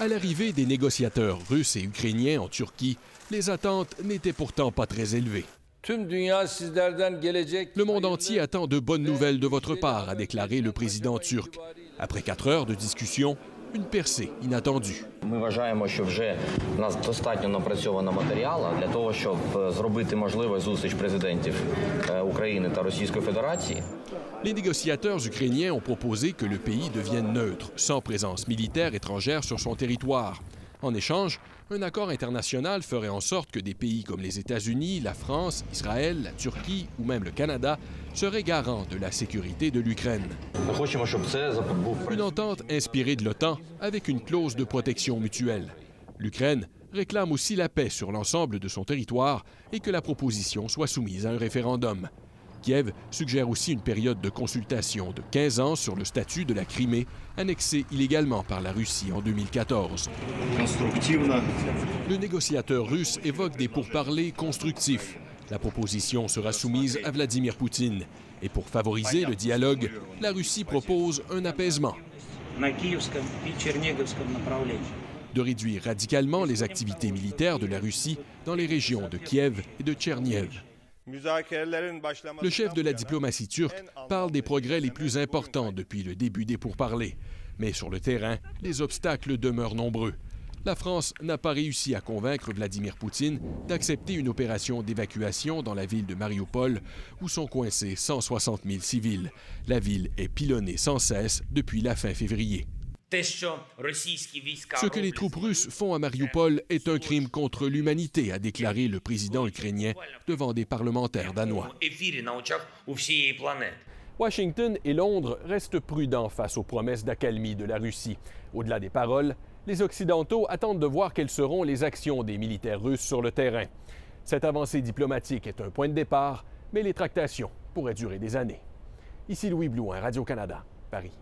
À l'arrivée des négociateurs russes et ukrainiens en Turquie, les attentes n'étaient pourtant pas très élevées. Le monde entier attend de bonnes nouvelles de votre part, a déclaré le président turc. Après quatre heures de discussion, une percée inattendue. Ми вважаємо, що вже в нас достатньо напрацьовано матеріалу для того, щоб е, зробити можливою зустріч президентів е, України та Російської Федерації. Les négociateurs ukrainiens ont proposé que le pays devienne neutre, sans présence militaire étrangère sur son territoire. En échange, un accord international ferait en sorte que des pays comme les États-Unis, la France, Israël, la Turquie ou même le Canada seraient garants de la sécurité de l'Ukraine. Une entente inspirée de l'OTAN avec une clause de protection mutuelle. L'Ukraine réclame aussi la paix sur l'ensemble de son territoire et que la proposition soit soumise à un référendum. Kiev suggère aussi une période de consultation de 15 ans sur le statut de la Crimée, annexée illégalement par la Russie en 2014. Le négociateur russe évoque des pourparlers constructifs. La proposition sera soumise à Vladimir Poutine. Et pour favoriser le dialogue, la Russie propose un apaisement de réduire radicalement les activités militaires de la Russie dans les régions de Kiev et de Tcherniev. Le chef de la diplomatie turque parle des progrès les plus importants depuis le début des pourparlers. Mais sur le terrain, les obstacles demeurent nombreux. La France n'a pas réussi à convaincre Vladimir Poutine d'accepter une opération d'évacuation dans la ville de Mariupol où sont coincés 160 000 civils. La ville est pilonnée sans cesse depuis la fin février. Ce que les troupes russes font à Mariupol est un crime contre l'humanité, a déclaré le président ukrainien devant des parlementaires danois. Washington et Londres restent prudents face aux promesses d'accalmie de la Russie. Au-delà des paroles, les Occidentaux attendent de voir quelles seront les actions des militaires russes sur le terrain. Cette avancée diplomatique est un point de départ, mais les tractations pourraient durer des années. Ici Louis Blouin, Radio-Canada, Paris.